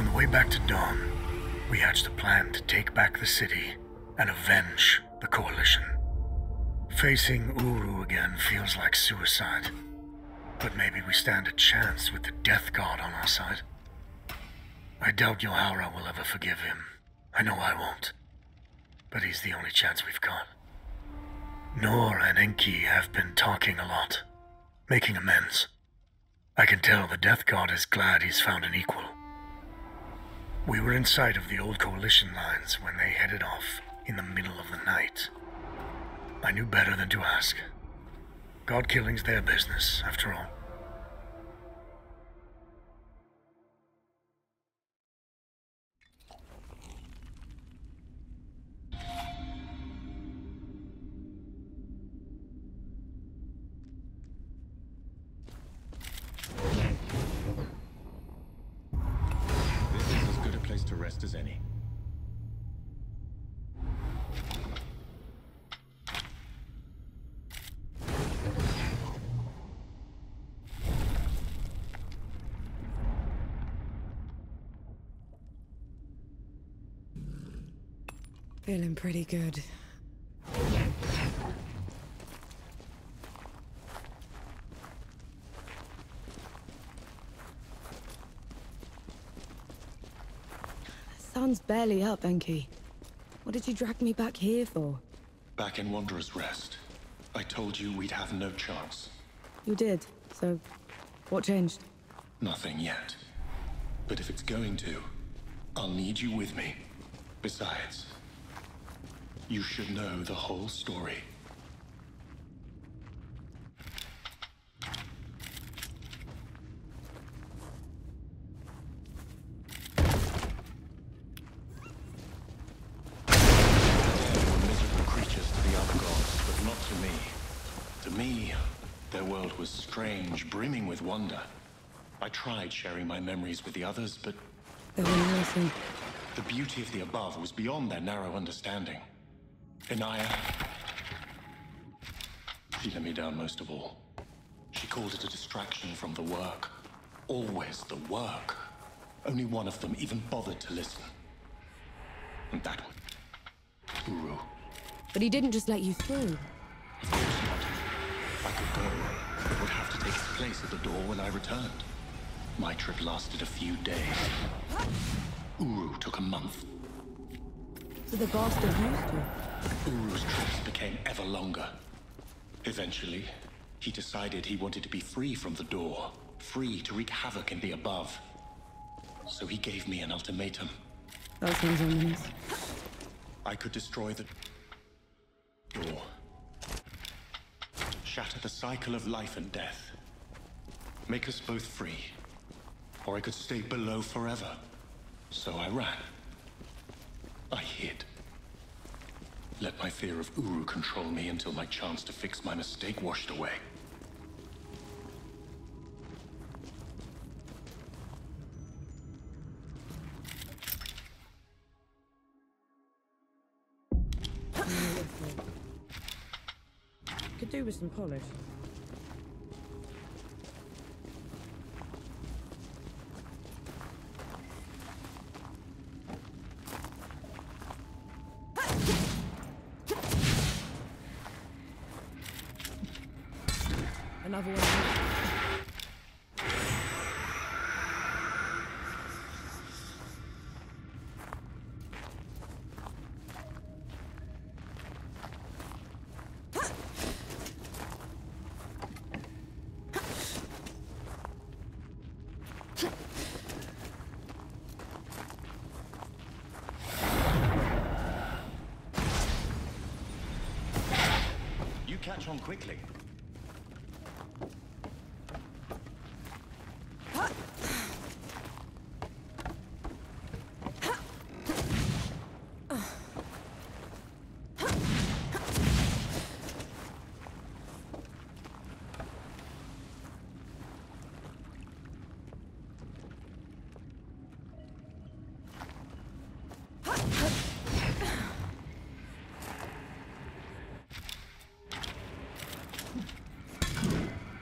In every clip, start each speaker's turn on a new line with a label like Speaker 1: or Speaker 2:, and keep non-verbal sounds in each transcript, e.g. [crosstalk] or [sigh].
Speaker 1: On the way back to Dawn, we hatched a plan to take back the city and avenge the Coalition. Facing Uru again feels like suicide. But maybe we stand a chance with the Death God on our side. I doubt Yohara will ever forgive him. I know I won't. But he's the only chance we've got. Nor and Enki have been talking a lot, making amends. I can tell the Death God is glad he's found an equal. We were in sight of the old Coalition lines when they headed off in the middle of the night. I knew better than to ask. God killing's their business, after all.
Speaker 2: Rest as any.
Speaker 3: Feeling pretty good. Sun's barely up, Enki. What did you drag me back here for?
Speaker 2: Back in Wanderer's Rest. I told you we'd have no chance.
Speaker 3: You did, so what changed?
Speaker 2: Nothing yet. But if it's going to, I'll need you with me. Besides, you should know the whole story. Miserable creatures to the other gods, but not to me. To me, their world was strange, brimming with wonder. I tried sharing my memories with the others, but
Speaker 3: There were nothing.
Speaker 2: the beauty of the above was beyond their narrow understanding. Inaya. She let me down most of all. She called it a distraction from the work. Always the work. Only one of them even bothered to listen. And that one... Uru.
Speaker 3: But he didn't just let you through.
Speaker 2: Of course not. I could go, but would have to take his place at the door when I returned. My trip lasted a few days. Uru took a month.
Speaker 3: So the bastard used you.
Speaker 2: Uru's trips became ever longer. Eventually, he decided he wanted to be free from the door, free to wreak havoc in the above. So he gave me an ultimatum.
Speaker 3: That sounds ominous.
Speaker 2: I could destroy the door, shatter the cycle of life and death, make us both free, or I could stay below forever. So I ran. I hid. Let my fear of Uru control me until my chance to fix my mistake washed away.
Speaker 3: With some polish. Another one.
Speaker 2: You catch on quickly.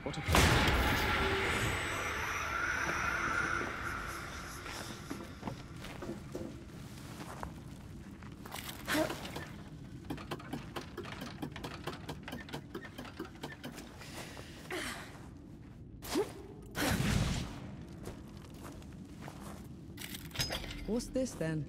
Speaker 2: What a place.
Speaker 3: What's this then?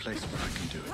Speaker 2: Place where I can do it.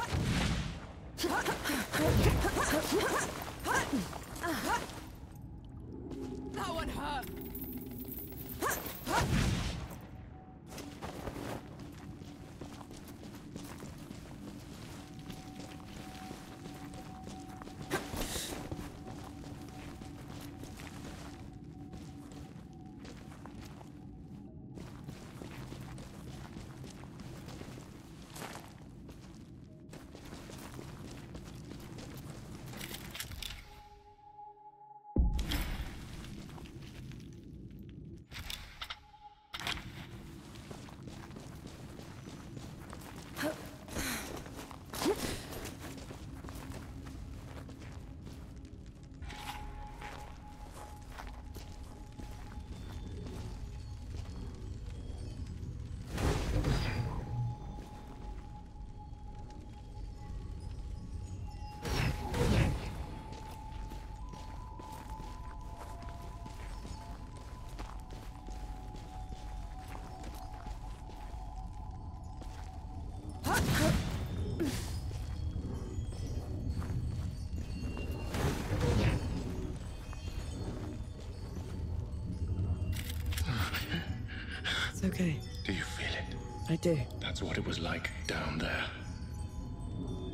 Speaker 3: Okay.
Speaker 2: Do you feel it?
Speaker 3: I do.
Speaker 2: That's what it was like down there.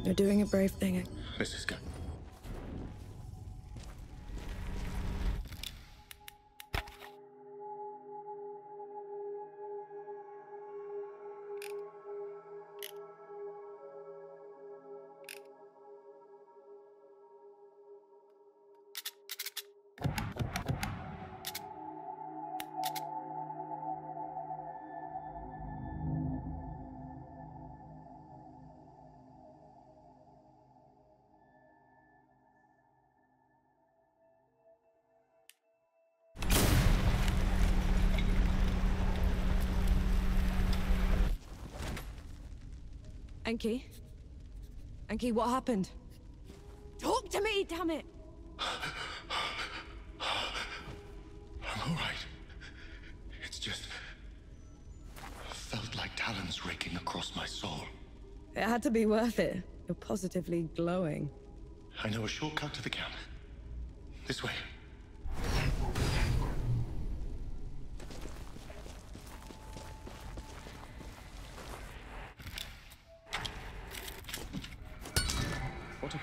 Speaker 3: You're doing a brave thing.
Speaker 2: This is good.
Speaker 3: Enki? Enki, what happened? Talk to me, damn it!
Speaker 2: I'm all right. It's just felt like talons raking across my soul.
Speaker 3: It had to be worth it. You're positively glowing.
Speaker 2: I know a shortcut to the camp. This way.
Speaker 3: We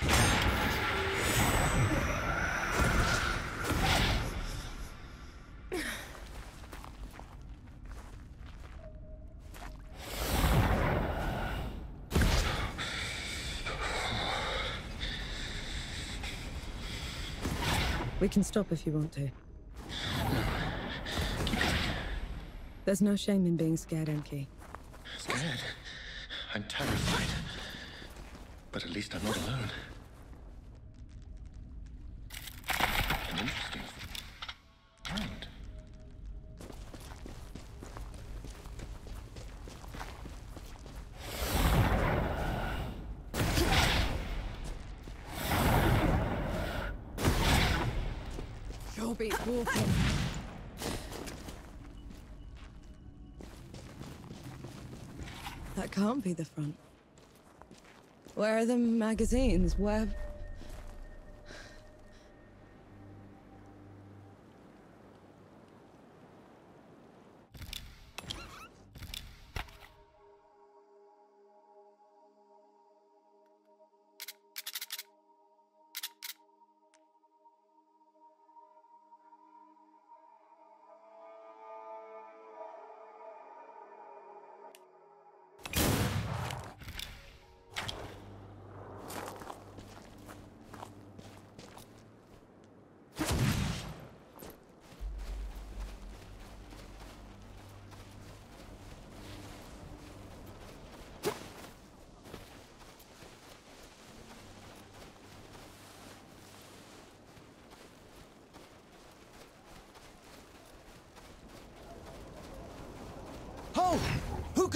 Speaker 3: can stop if you want to. There's no shame in being scared, Enki.
Speaker 2: Scared. I'm terrified. But at least I'm not alone.
Speaker 3: That can't be the front. Where are the magazines? Where...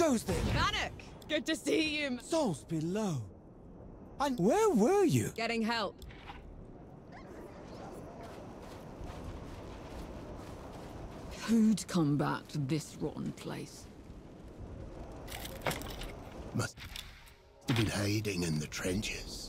Speaker 4: goes there?
Speaker 3: Vanek! Good to see you.
Speaker 4: Souls below. And where were you?
Speaker 3: Getting help.
Speaker 5: Who'd come back to this rotten place?
Speaker 6: Must have been hiding in the trenches.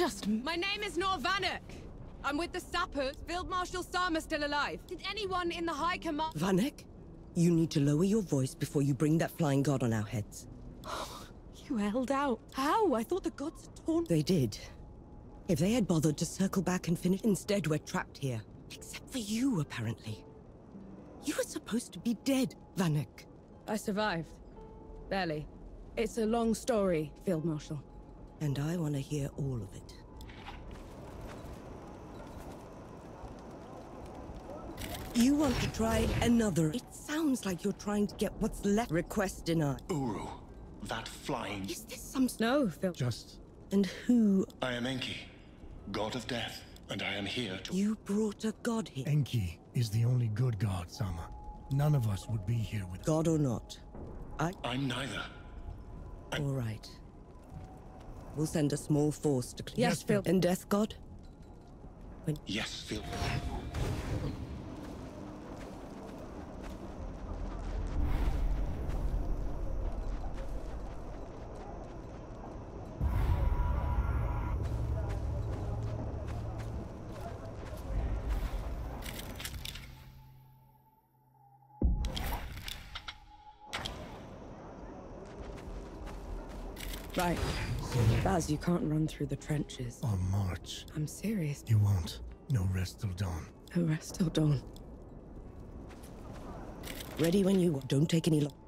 Speaker 3: Just. My name is Nor Vanek. I'm with the sappers. Field Marshal Sama still alive. Did anyone in the High Command.
Speaker 7: Vanek, you need to lower your voice before you bring that flying god on our heads. [sighs]
Speaker 3: You held out. How? I thought the gods had torn.
Speaker 7: They did. If they had bothered to circle back and finish, instead we're trapped here. Except for you, apparently. You were supposed to be dead, Vanek.
Speaker 3: I survived. Barely. It's a long story, Field Marshal.
Speaker 7: And I want to hear all of it. You want to try another. It sounds like you're trying to get what's left. Request denied.
Speaker 2: Uru, that flying.
Speaker 7: Is this some...
Speaker 3: No, Field.
Speaker 1: just
Speaker 7: And who...
Speaker 2: I am Enki, god of death, and I am here to.
Speaker 7: You brought a god here.
Speaker 1: Enki is the only good god, Sama. None of us would be here with
Speaker 7: God or not. I...
Speaker 2: I'm neither. I...
Speaker 7: All right. We'll send a small force to clear...
Speaker 3: Yes, Phil.
Speaker 7: And Death God?
Speaker 2: Yes, Phil.
Speaker 3: Baz, you can't run through the trenches.
Speaker 1: on march.
Speaker 3: I'm serious.
Speaker 1: You won't. No rest till dawn.
Speaker 3: No rest till dawn.
Speaker 7: Ready when you... Don't take any long...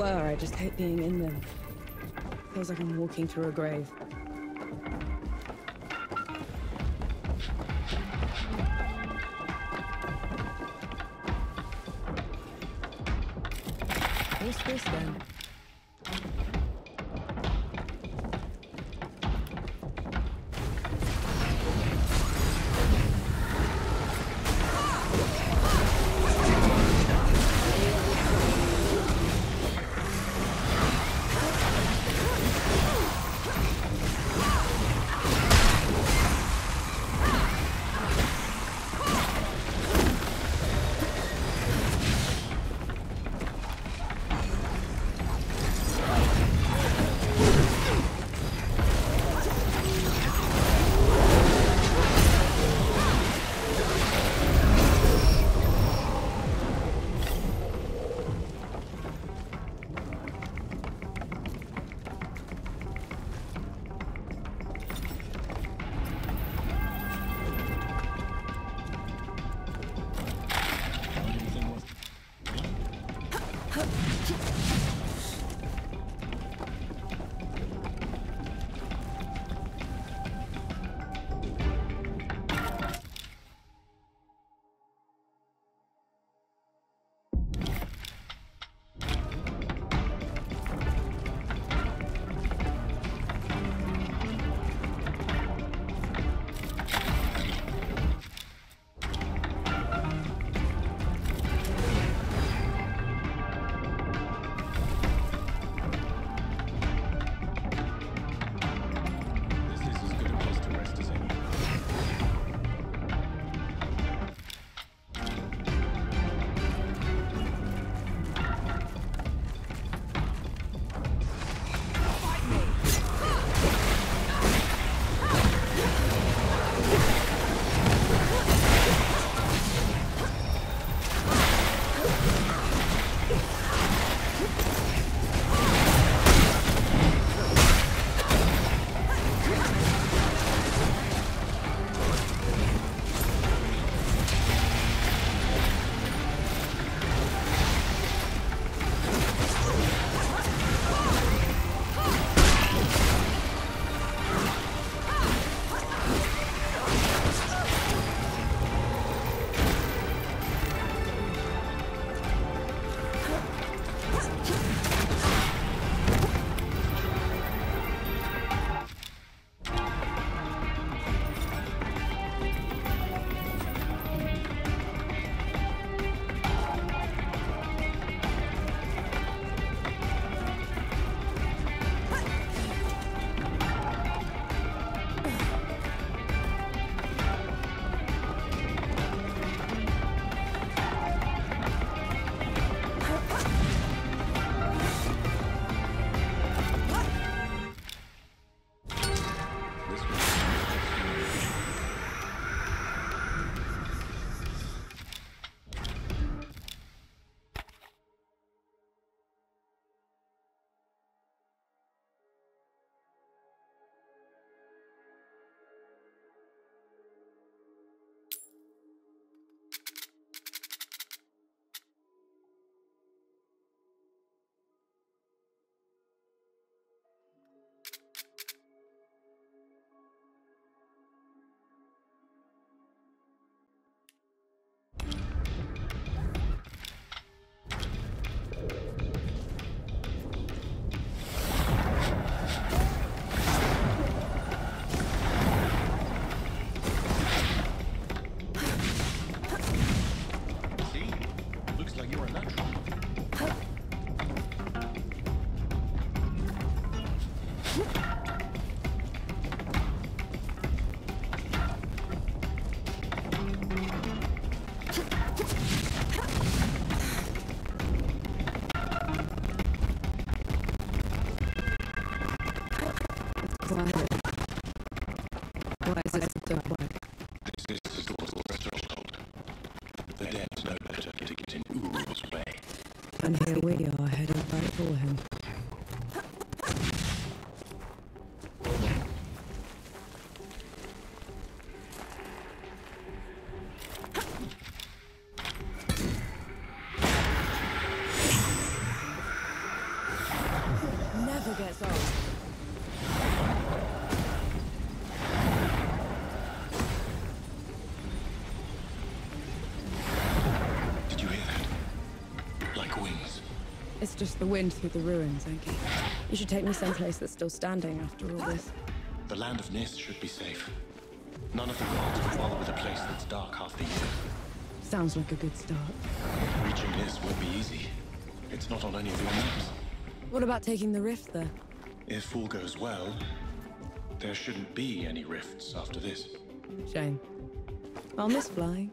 Speaker 2: were, I just hate being in them. Feels like I'm walking through a grave.
Speaker 3: And here we are heading right for him. Just the wind through the ruins, Enki. You should take me someplace that's still standing after all this.
Speaker 2: The land of Nis should be safe. None of the gods would bother with a place that's dark half the year.
Speaker 3: Sounds like a good start.
Speaker 2: Reaching Nis won't be easy. It's not on any of your maps.
Speaker 3: What about taking the rift there?
Speaker 2: If all goes well, there shouldn't be any rifts after this.
Speaker 3: Shame. I'll miss flying.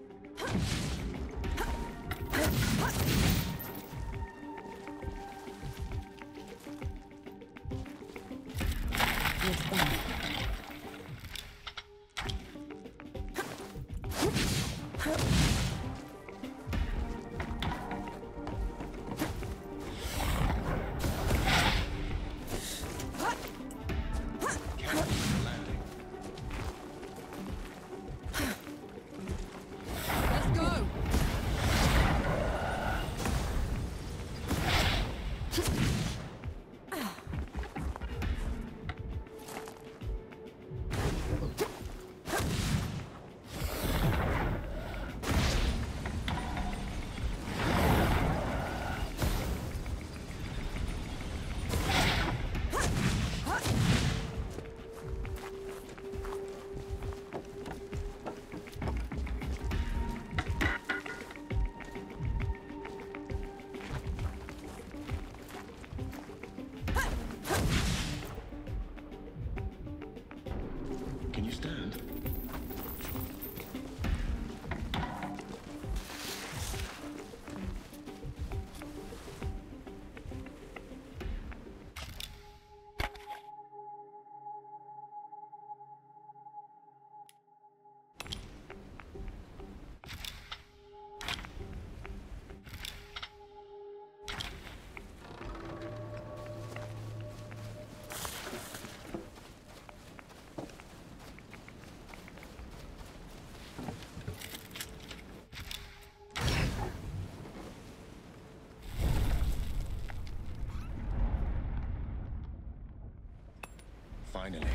Speaker 2: Finally,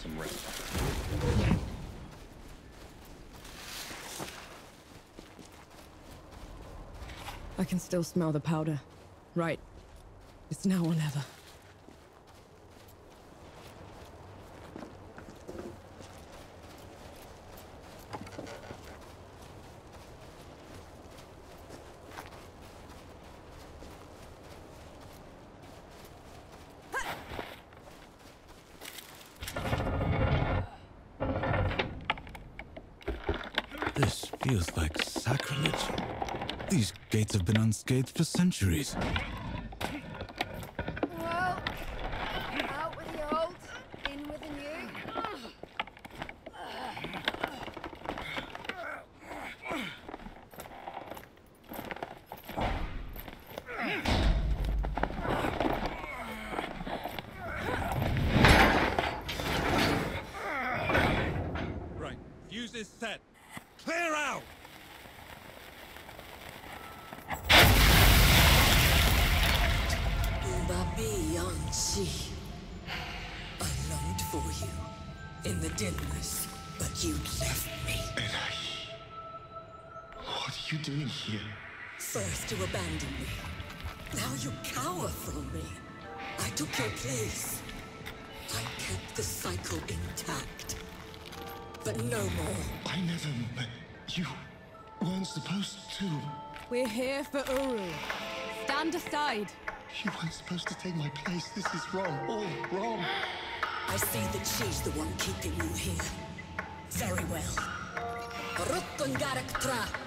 Speaker 2: some rest.
Speaker 3: I can still smell the powder. Right. It's now or never.
Speaker 8: This feels like sacrilege. These gates have been unscathed for centuries.
Speaker 2: Supposed to take my place. This is wrong. All wrong.
Speaker 4: I see that she's the one keeping you here. Very well. Rukkungarak Tra.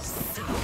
Speaker 4: Sick.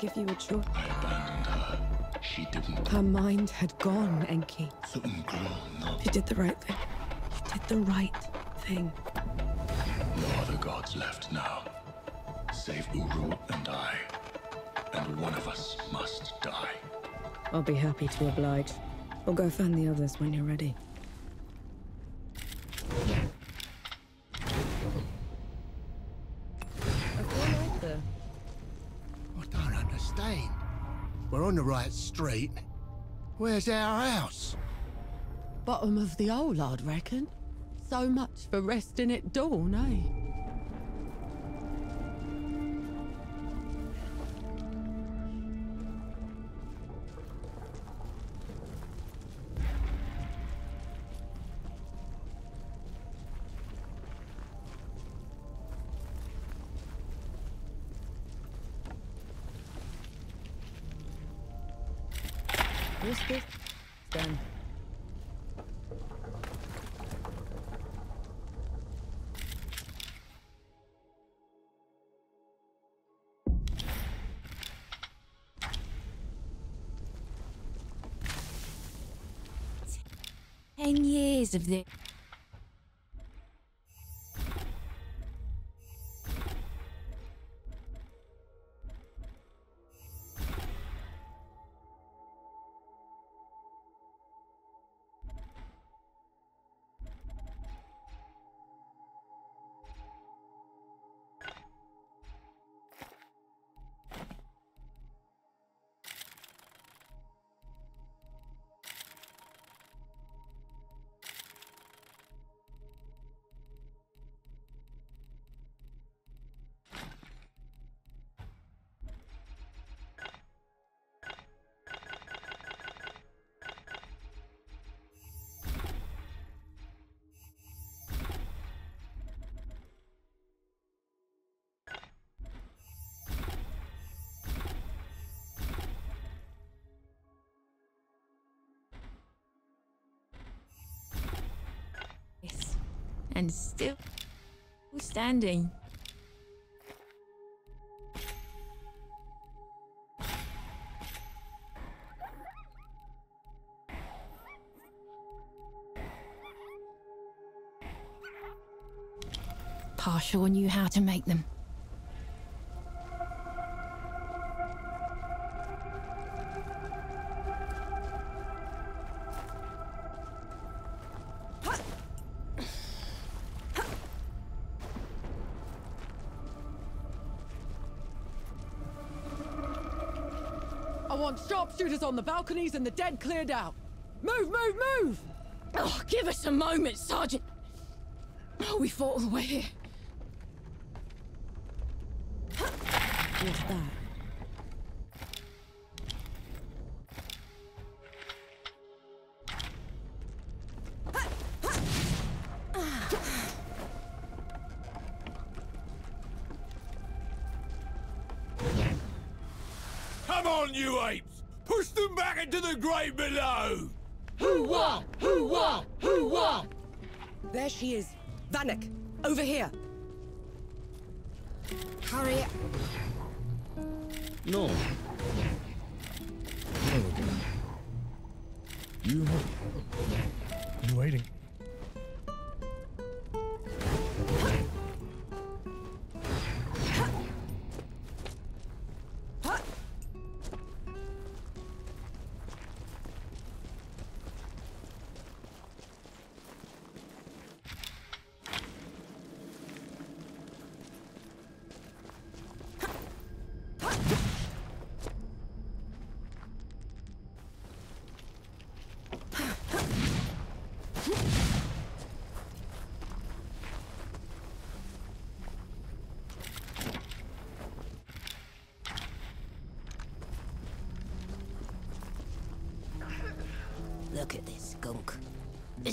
Speaker 4: Give you a choice.
Speaker 2: I abandoned her. She didn't.
Speaker 4: Her mind had gone, Enki. You did the right thing. You did the right thing.
Speaker 2: No other gods left now. Save Uru and I. And one of us must die.
Speaker 4: I'll be happy to oblige. We'll go find the others when you're ready. The
Speaker 6: right street. Where's our house?
Speaker 9: Bottom of the hole, I'd reckon. So much for resting at dawn, eh?
Speaker 10: Of this.
Speaker 11: And still standing. Partial knew how to make them.
Speaker 12: Want sharpshooters on the balconies and the dead cleared out. Move, move, move!
Speaker 11: Oh, give us a moment, Sergeant. Oh, we fought all the way here.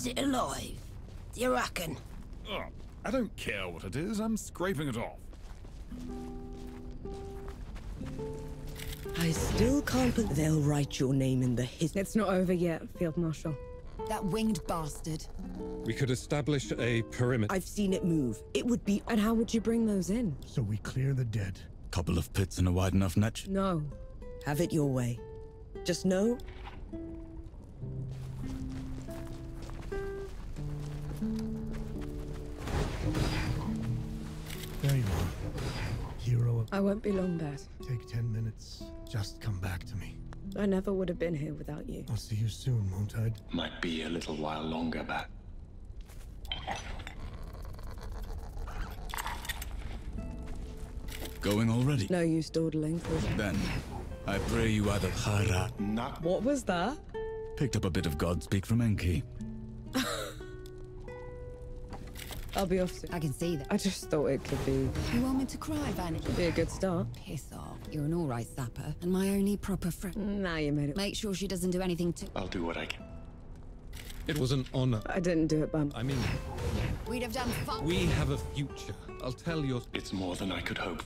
Speaker 13: It alive? Do you reckon?
Speaker 14: Oh, I don't care what it is. I'm scraping it off.
Speaker 7: I still can't believe they'll write your name in the his.
Speaker 3: It's not over yet, Field Marshal.
Speaker 15: That winged bastard.
Speaker 16: We could establish a perimeter.
Speaker 7: I've seen it move. It would be.
Speaker 3: And how would you bring those in?
Speaker 1: So we clear the dead.
Speaker 8: Couple of pits and a wide enough niche.
Speaker 7: No. Have it your way. Just know.
Speaker 3: I won't be long, Bert.
Speaker 1: Take ten minutes. Just come back to me.
Speaker 3: I never would have been here without you.
Speaker 1: I'll see you soon, won't I?
Speaker 2: Might be a little while longer, but
Speaker 8: Going already?
Speaker 3: No use dawdling.
Speaker 8: Then, I pray you either Hara.
Speaker 2: Not.
Speaker 3: What was that?
Speaker 8: Picked up a bit of Godspeak from Enki.
Speaker 3: I'll be off soon.
Speaker 15: I can see that.
Speaker 3: I just thought it could be
Speaker 15: You want me to cry, Vanity?
Speaker 3: be a good start.
Speaker 15: Piss off. You're an alright sapper, and my only proper friend.
Speaker 3: Now you made it.
Speaker 15: Make sure she doesn't do anything to.
Speaker 2: I'll do what I can.
Speaker 16: It was an honor.
Speaker 3: I didn't do it by
Speaker 16: I mean,
Speaker 15: We'd have done fun.
Speaker 16: we have a future. I'll tell your.
Speaker 2: It's more than I could hope.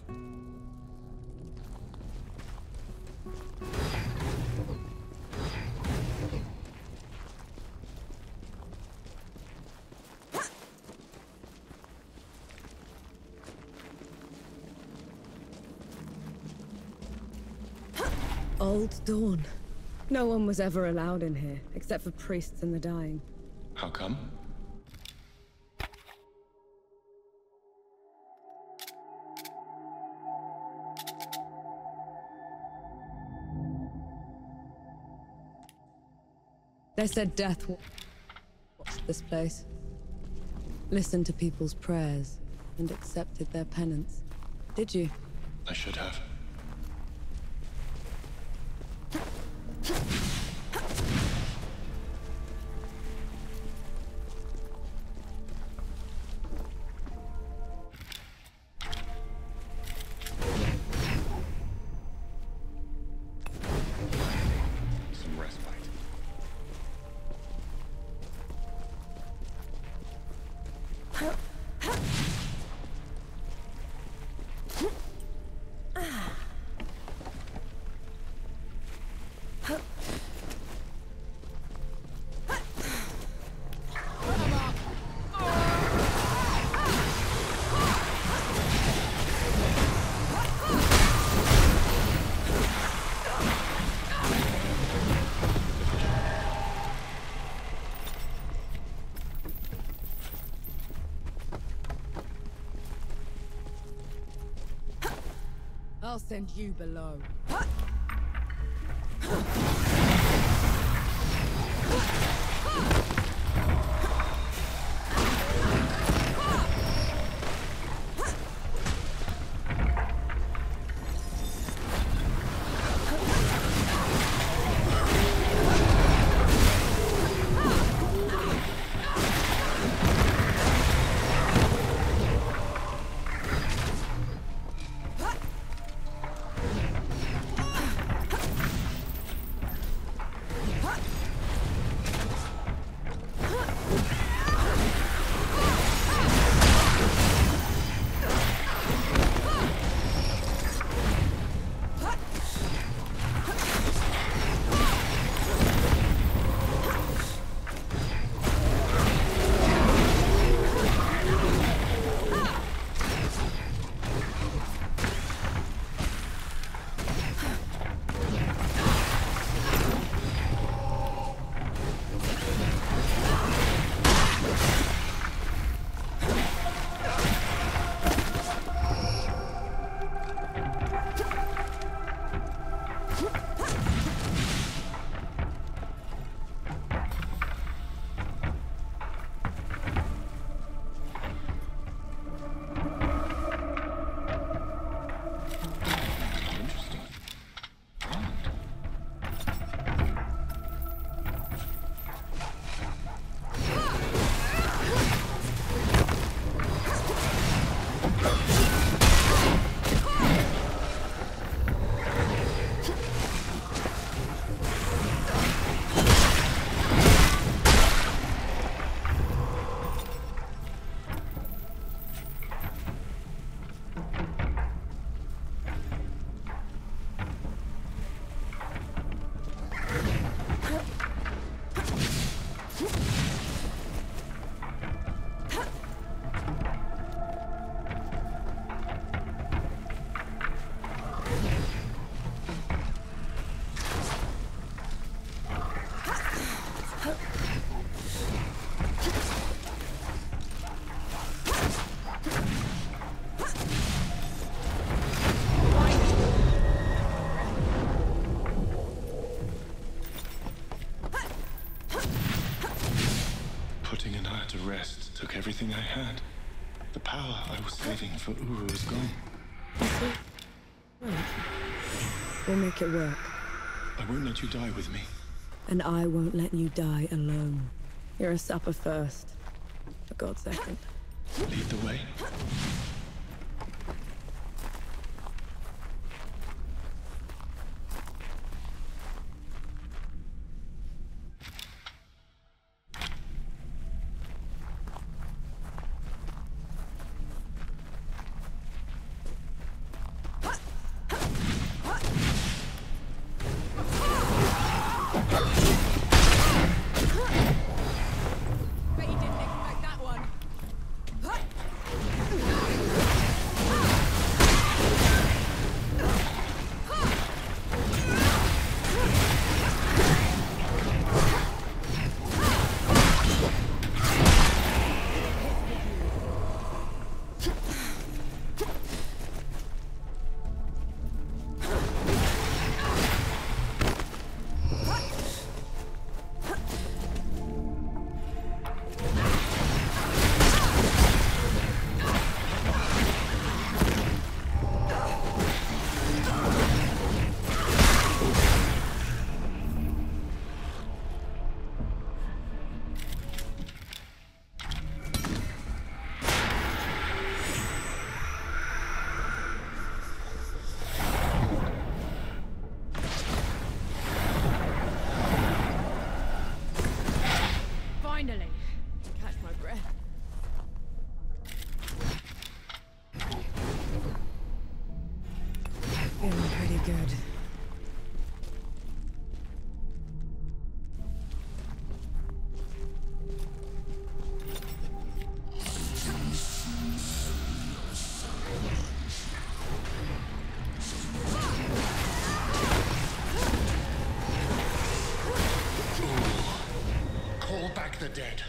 Speaker 3: Old Dawn. No one was ever allowed in here, except for priests and the dying.
Speaker 2: How come?
Speaker 3: They said death wa- watched this place, listened to people's prayers, and accepted their penance. Did you?
Speaker 2: I should have. I'll send you below.
Speaker 17: Saving for Uru is gone.
Speaker 3: Right. We'll make it work.
Speaker 17: I won't let you die with me.
Speaker 3: And I won't let you die alone. You're a sapper first. For God's second.
Speaker 17: Lead the way. Dead.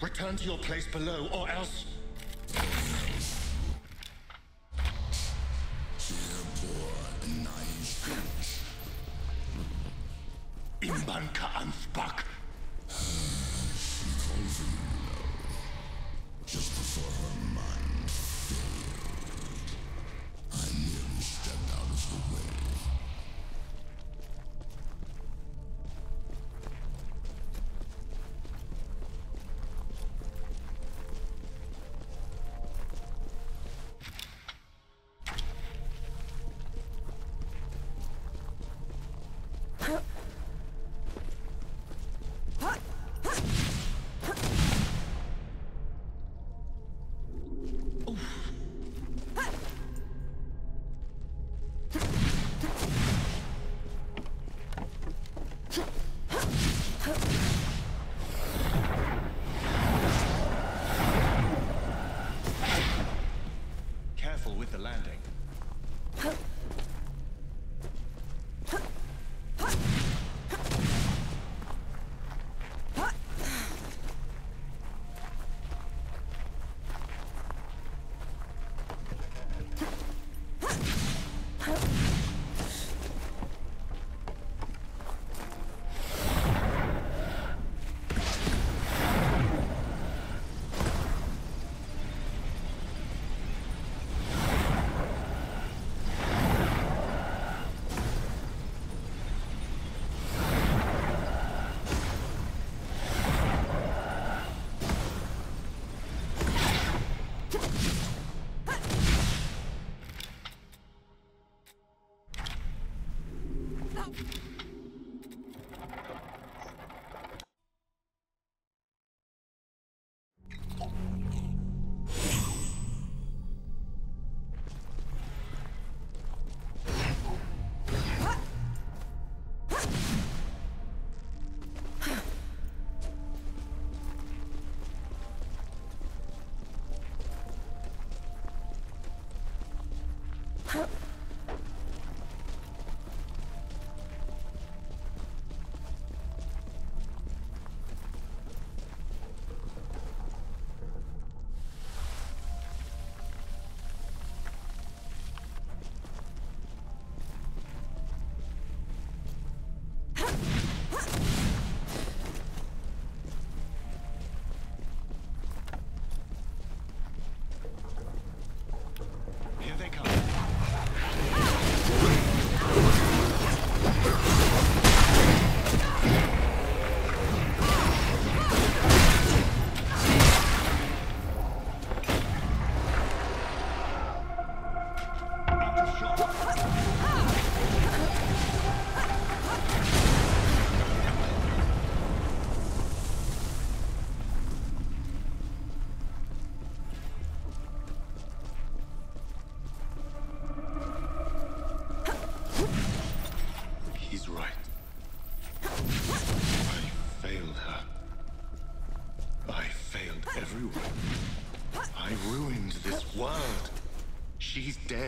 Speaker 17: Return to your place below, or else.
Speaker 2: Here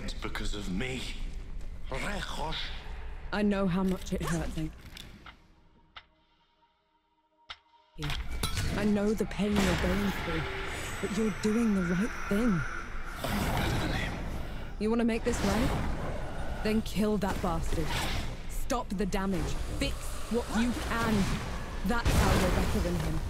Speaker 2: dead because of me. Rechosh.
Speaker 3: I know how much it hurt them. I know the pain you're going through, but you're doing the right thing.
Speaker 2: I'm better than him.
Speaker 3: You want to make this right? Then kill that bastard. Stop the damage. Fix what you can. That's how you're better than him.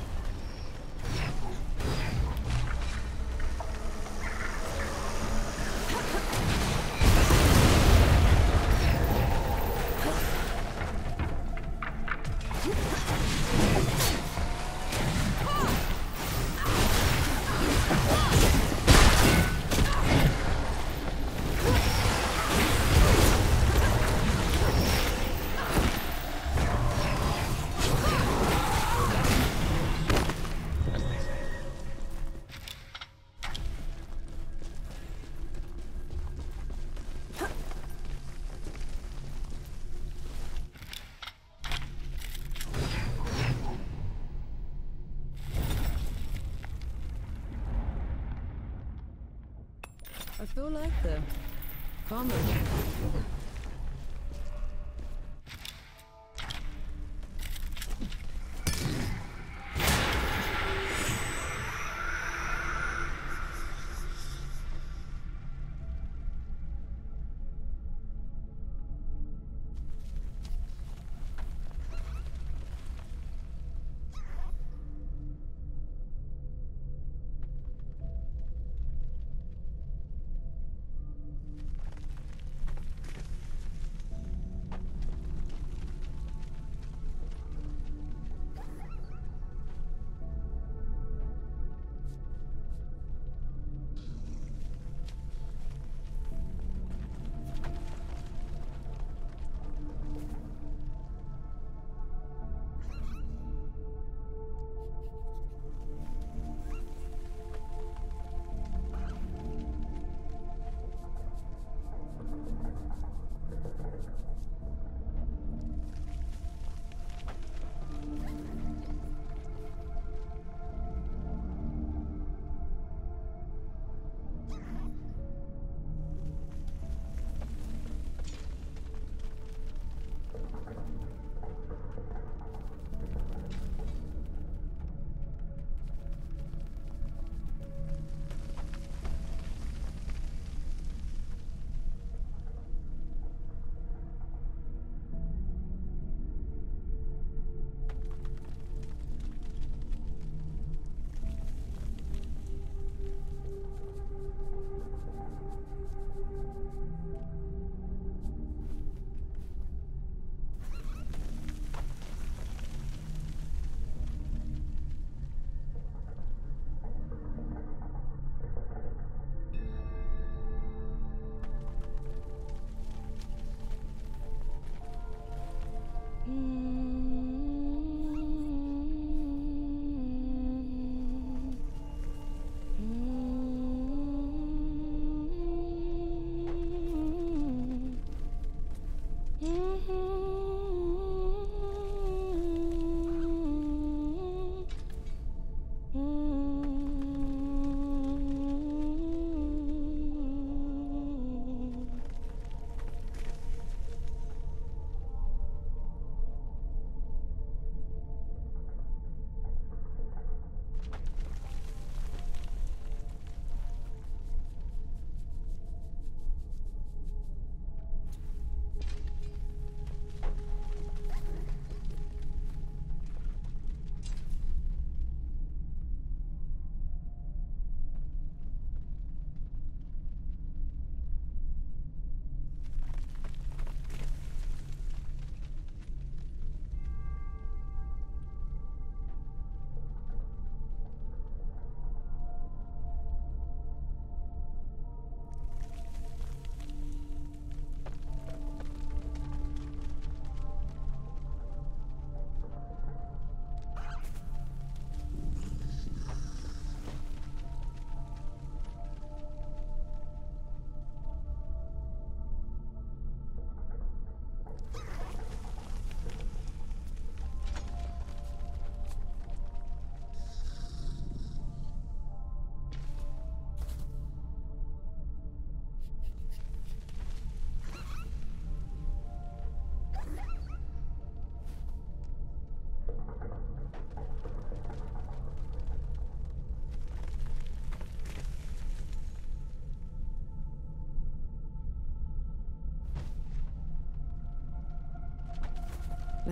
Speaker 3: Like the farmer.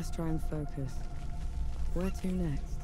Speaker 3: Let's try and focus. Where to next?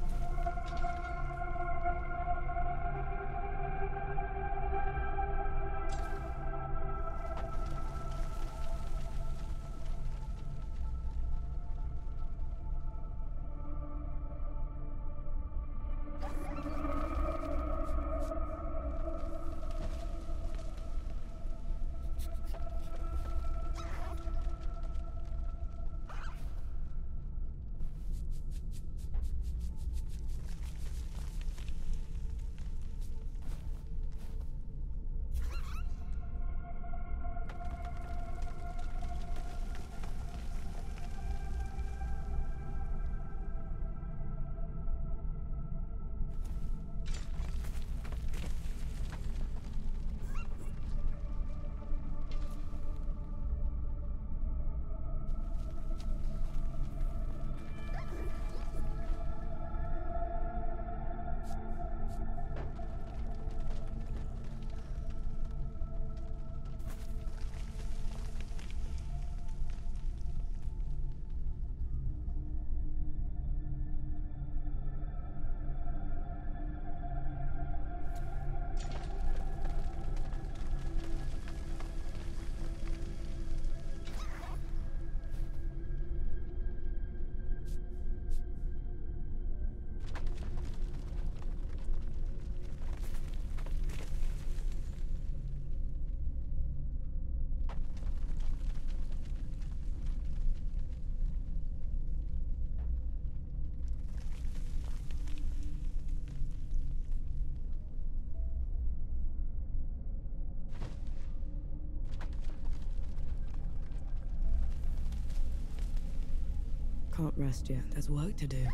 Speaker 3: Can't rest yet. There's work to do.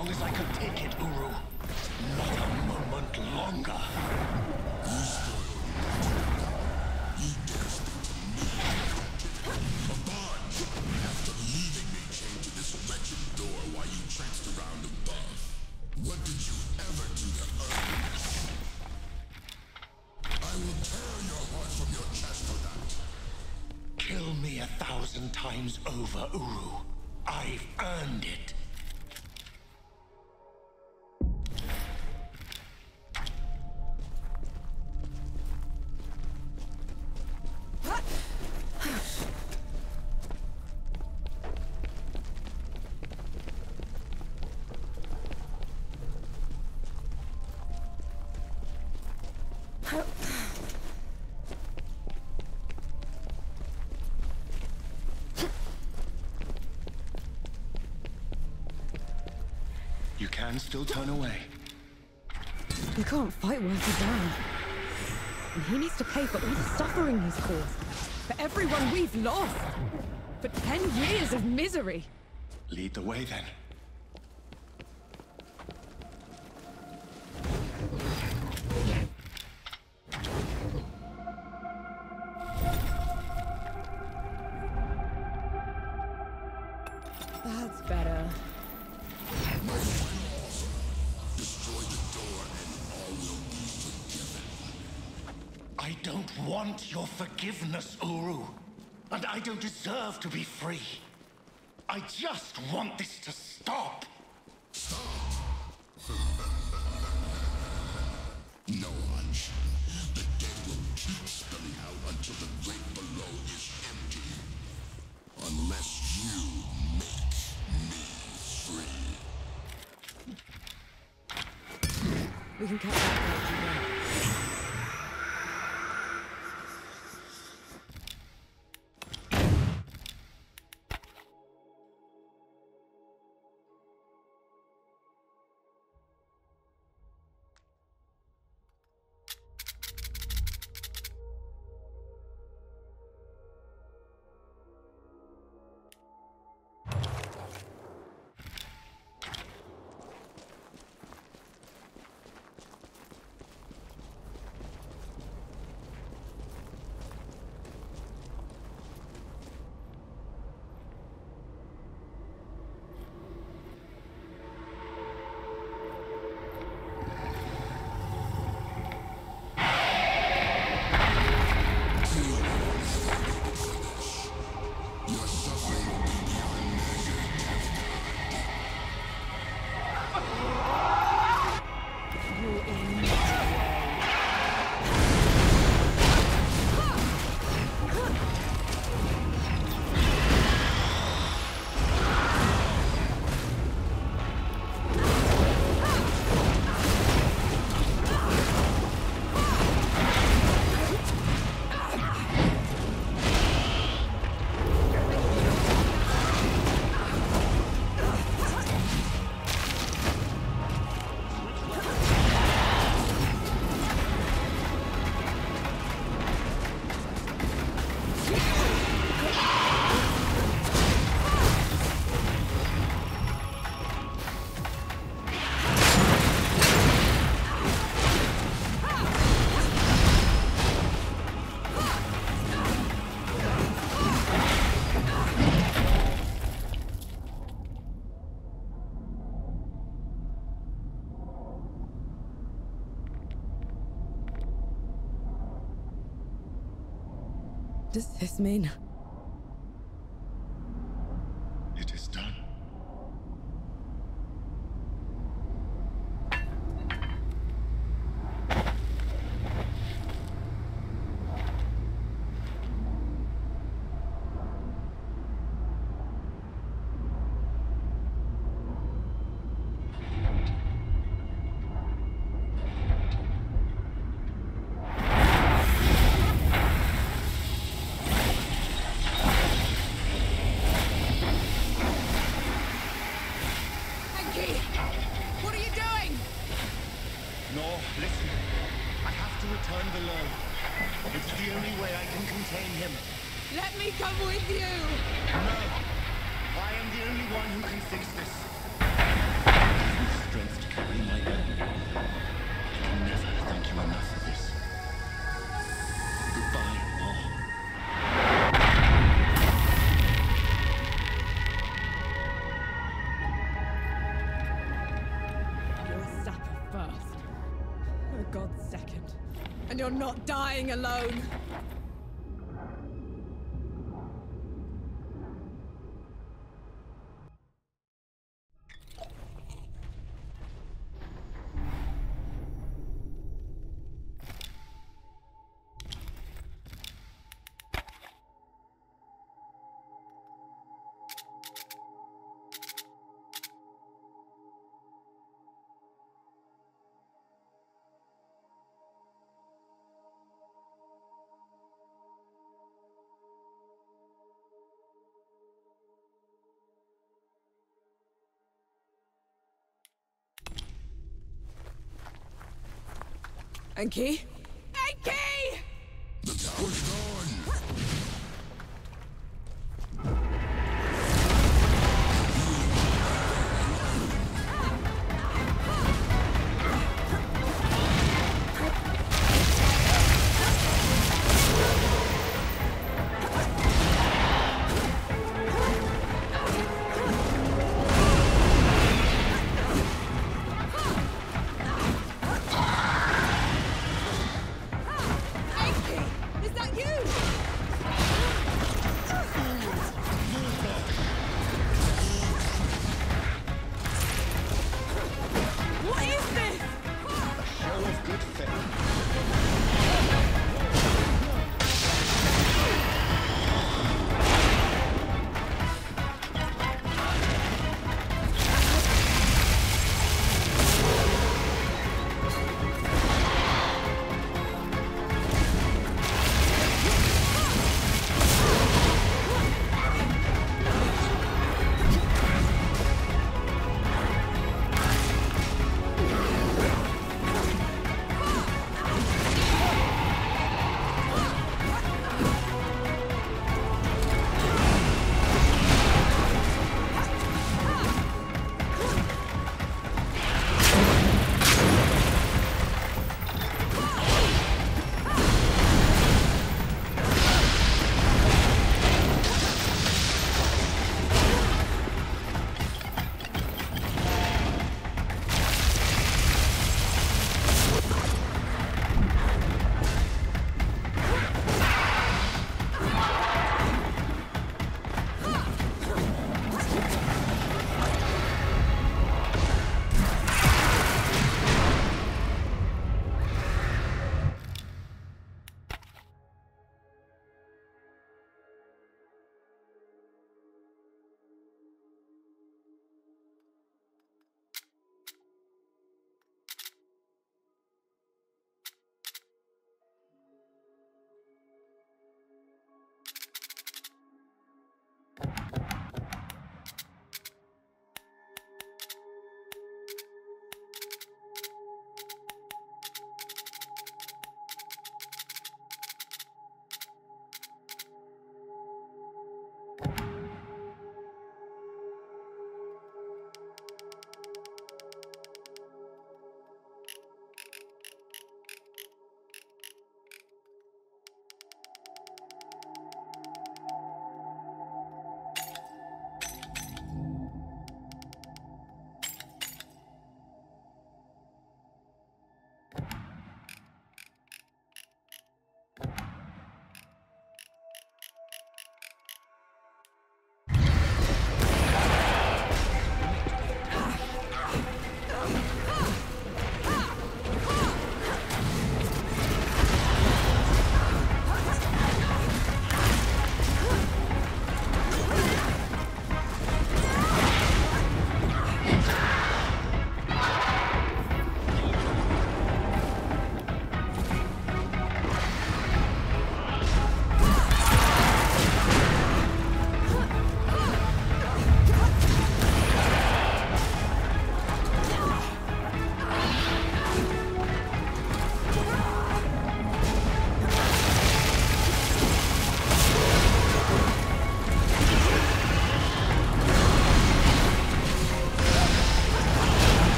Speaker 2: Long as I could take it, Uru. Not a moment longer.
Speaker 17: After leaving me chained to this wretched door while you above, what did you ever do to? I will tear your heart from your chest for that. thousand times over, Uru. You can still turn away.
Speaker 3: We can't fight he's down. And he needs to pay for all the suffering he's caused. For everyone we've lost. For ten years of misery.
Speaker 17: Lead the way then.
Speaker 3: That's better.
Speaker 17: I don't want your forgiveness, Uru. And I don't deserve to be free. I just want this to stop.
Speaker 3: Does this mean?
Speaker 18: You're not dying alone.
Speaker 17: Enki? Enki!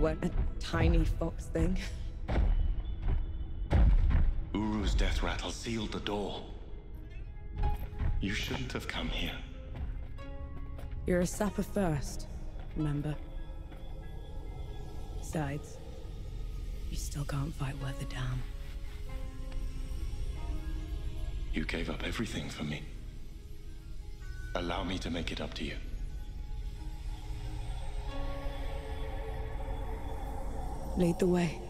Speaker 19: Weren't a tiny fox thing.
Speaker 2: Uru's death rattle sealed the door. You shouldn't have come here.
Speaker 19: You're a sapper first, remember? Besides, you still can't fight worth a damn.
Speaker 2: You gave up everything for me. Allow me to make it up to you.
Speaker 19: Lead the way.